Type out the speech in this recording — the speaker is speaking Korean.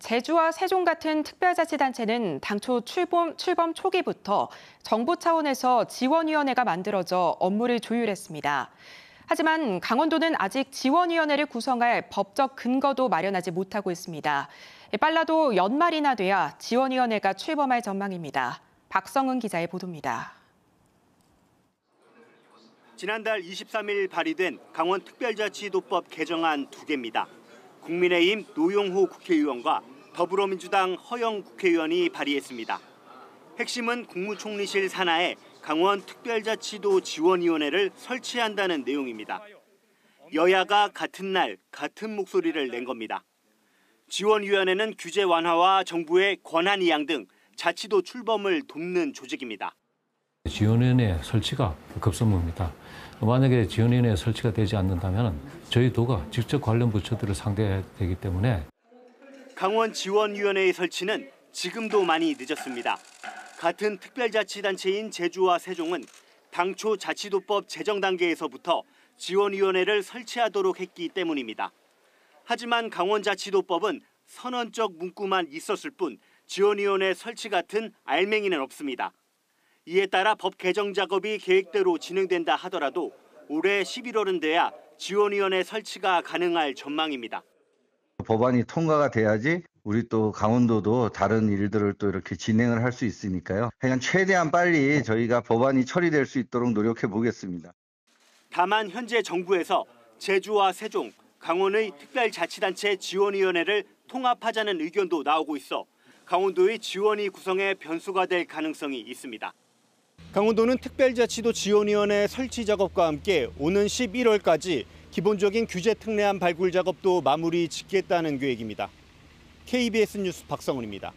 제주와 세종 같은 특별자치단체는 당초 출범, 출범 초기부터 정부 차원에서 지원위원회가 만들어져 업무를 조율했습니다. 하지만 강원도는 아직 지원위원회를 구성할 법적 근거도 마련하지 못하고 있습니다. 빨라도 연말이나 돼야 지원위원회가 출범할 전망입니다. 박성은 기자의 보도입니다. 지난달 23일 발의된 강원특별자치도법 개정안 두 개입니다. 국민의힘 노영호 국회의원과 더불어민주당 허영 국회의원이 발의했습니다. 핵심은 국무총리실 산하에 강원특별자치도 지원위원회를 설치한다는 내용입니다. 여야가 같은 날 같은 목소리를 낸 겁니다. 지원위원회는 규제 완화와 정부의 권한 이양 등 자치도 출범을 돕는 조직입니다. 지원위원회 설치가 급선무입니다. 만약에 지원위원회 설치가 되지 않는다면 저희 도가 직접 관련 부처들을 상대해야 되기 때문에 강원 지원위원회의 설치는 지금도 많이 늦었습니다. 같은 특별자치단체인 제주와 세종은 당초 자치도법 제정 단계에서부터 지원위원회를 설치하도록 했기 때문입니다. 하지만 강원자치도법은 선언적 문구만 있었을 뿐 지원위원회 설치 같은 알맹이는 없습니다. 이에 따라 법 개정 작업이 계획대로 진행된다 하더라도 올해 11월은 돼야 지원위원회 설치가 가능할 전망입니다. 법안이 통과가 돼야지 우리 또 강원도도 다른 일들을 또 이렇게 진행을 할 수 있으니까요. 그냥 최대한 빨리 저희가 법안이 처리될 수 있도록 노력해 보겠습니다. 다만 현재 정부에서 제주와 세종, 강원의 특별자치단체 지원위원회를 통합하자는 의견도 나오고 있어 강원도의 지원위 구성에 변수가 될 가능성이 있습니다. 강원도는 특별자치도 지원위원회 설치 작업과 함께 오는 11월까지 기본적인 규제 특례안 발굴 작업도 마무리 짓겠다는 계획입니다. KBS 뉴스 박성훈입니다.